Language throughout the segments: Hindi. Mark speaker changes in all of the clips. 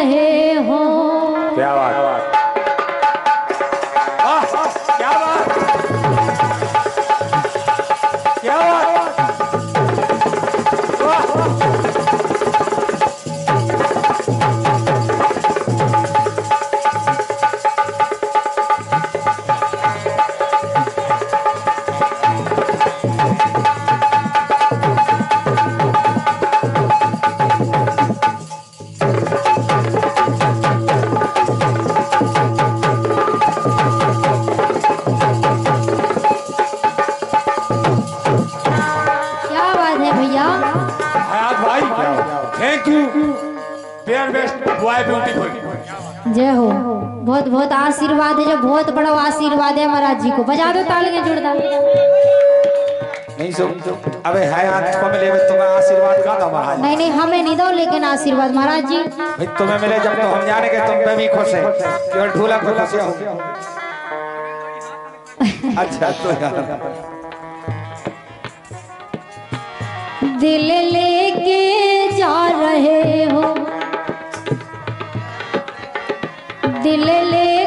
Speaker 1: रहे हो।
Speaker 2: बेस्ट बॉय ब्यूटीफुल
Speaker 1: जय हो। बहुत बहुत आशीर्वाद है जो बहुत बड़ा आशीर्वाद है महाराज जी को। बजा दो तालियाँ जोरदार।
Speaker 2: नहीं सो अबे हयात को मिले तुम्हें आशीर्वाद का दो महाराज?
Speaker 1: नहीं नहीं हमें नहीं दो लेकिन आशीर्वाद महाराज जी।
Speaker 2: भाई तुम्हें मिले जब तो हम जाने के तुम पे भी खुश है। केवल ढूला को खुश हो? अच्छा तो यार।
Speaker 1: दिल लेके दिल लेके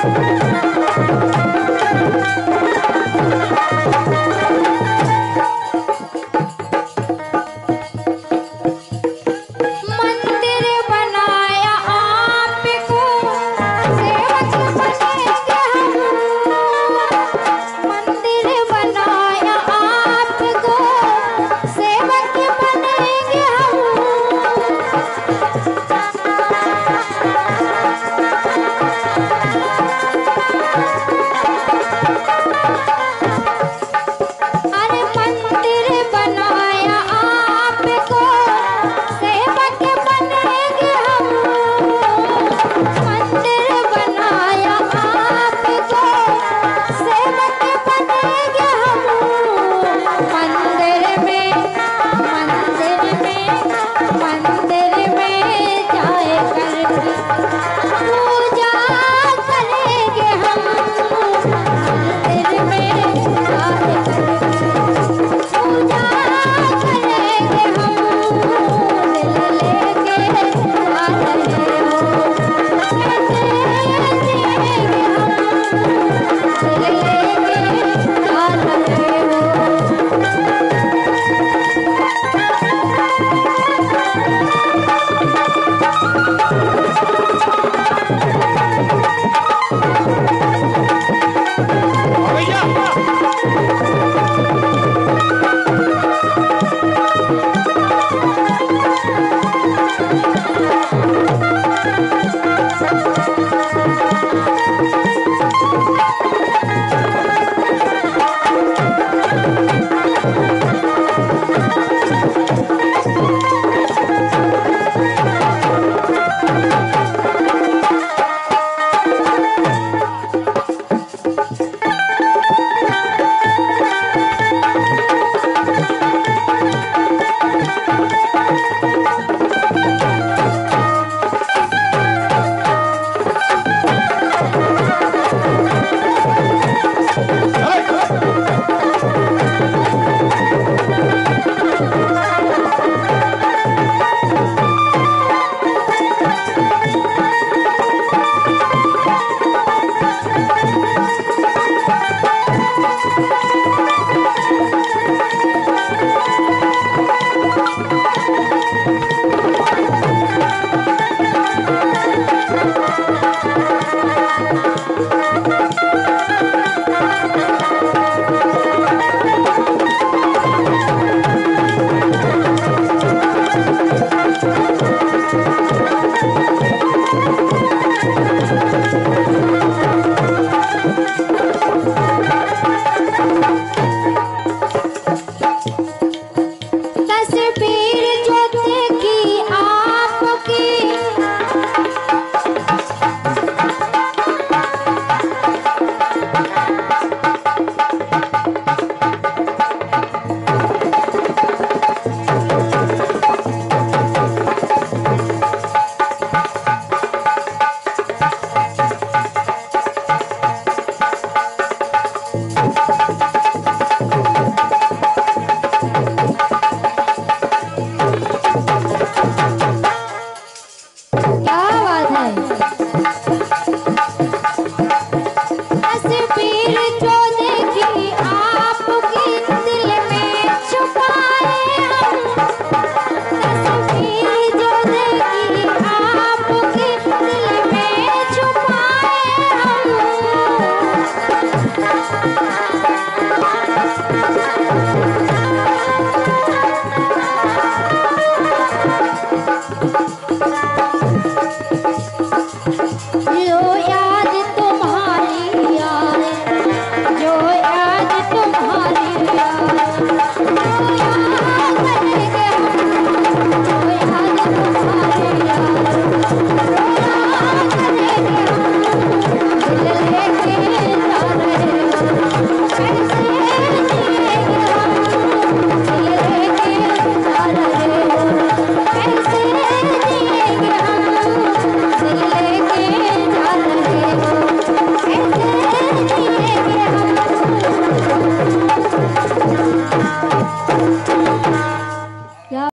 Speaker 1: Thank
Speaker 2: you.